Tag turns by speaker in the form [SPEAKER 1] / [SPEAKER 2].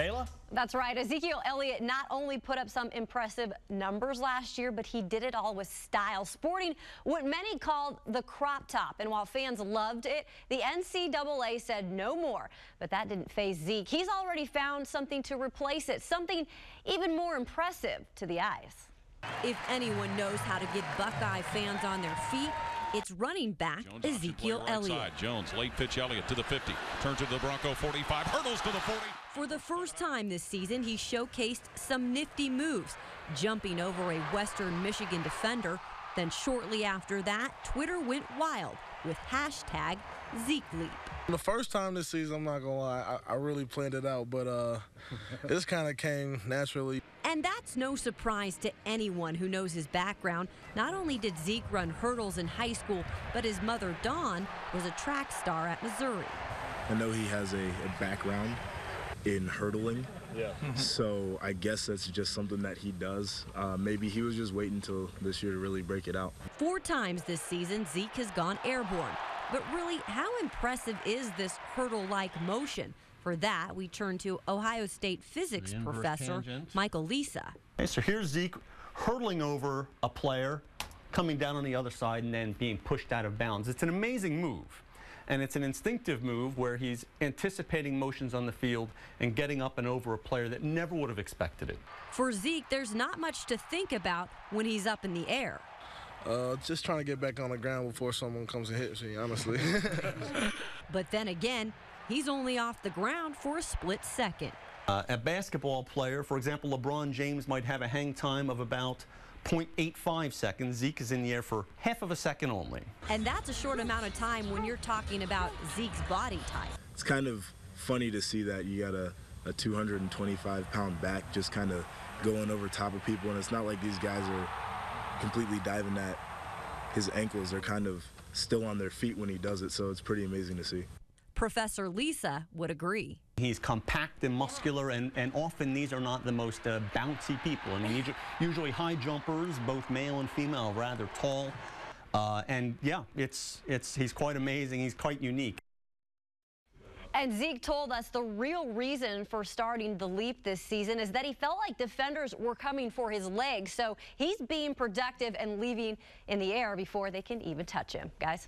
[SPEAKER 1] Kayla?
[SPEAKER 2] That's right. Ezekiel Elliott not only put up some impressive numbers last year, but he did it all with style, sporting what many called the crop top. And while fans loved it, the NCAA said no more. But that didn't faze Zeke. He's already found something to replace it, something even more impressive to the eyes.
[SPEAKER 3] If anyone knows how to get Buckeye fans on their feet, it's running back
[SPEAKER 4] Jones
[SPEAKER 3] Ezekiel
[SPEAKER 4] right
[SPEAKER 3] Elliott.
[SPEAKER 4] Side. Jones, late pitch Elliott to the 50. Turns to the Bronco 45. Hurdles to the 40.
[SPEAKER 3] For the first time this season, he showcased some nifty moves, jumping over a Western Michigan defender. Then shortly after that, Twitter went wild with hashtag Zeke Leap.
[SPEAKER 5] The first time this season, I'm not gonna lie, I, I really planned it out, but uh, this kind of came naturally.
[SPEAKER 3] And that's no surprise to anyone who knows his background. Not only did Zeke run hurdles in high school, but his mother, Dawn, was a track star at Missouri.
[SPEAKER 6] I know he has a, a background in hurdling.
[SPEAKER 1] Yeah.
[SPEAKER 6] so I guess that's just something that he does. Uh, maybe he was just waiting until this year to really break it out.
[SPEAKER 3] Four times this season, Zeke has gone airborne. But really, how impressive is this hurdle like motion? For that, we turn to Ohio State physics professor
[SPEAKER 1] tangent.
[SPEAKER 3] Michael Lisa.
[SPEAKER 7] Okay, so here's Zeke hurtling over a player, coming down on the other side, and then being pushed out of bounds. It's an amazing move. And it's an instinctive move where he's anticipating motions on the field and getting up and over a player that never would have expected it.
[SPEAKER 3] For Zeke, there's not much to think about when he's up in the air.
[SPEAKER 5] Uh, just trying to get back on the ground before someone comes and hits me, honestly.
[SPEAKER 3] But then again, he's only off the ground for a split second.
[SPEAKER 7] Uh, a basketball player, for example, LeBron James might have a hang time of about 0.85 seconds. Zeke is in the air for half of a second only.
[SPEAKER 3] And that's a short amount of time when you're talking about Zeke's body type.
[SPEAKER 6] It's kind of funny to see that you got a, a 225 pound back just kind of going over top of people, and it's not like these guys are completely diving at his ankles. They're kind of still on their feet when he does it, so it's pretty amazing to see.
[SPEAKER 3] Professor Lisa would agree.
[SPEAKER 7] He's compact and muscular, and, and often these are not the most uh, bouncy people. I mean, usually, usually high jumpers, both male and female, rather tall. Uh, and yeah, it's, it's, he's quite amazing. He's quite unique.
[SPEAKER 2] And Zeke told us the real reason for starting the leap this season is that he felt like defenders were coming for his legs. So he's being productive and leaving in the air before they can even touch him. Guys.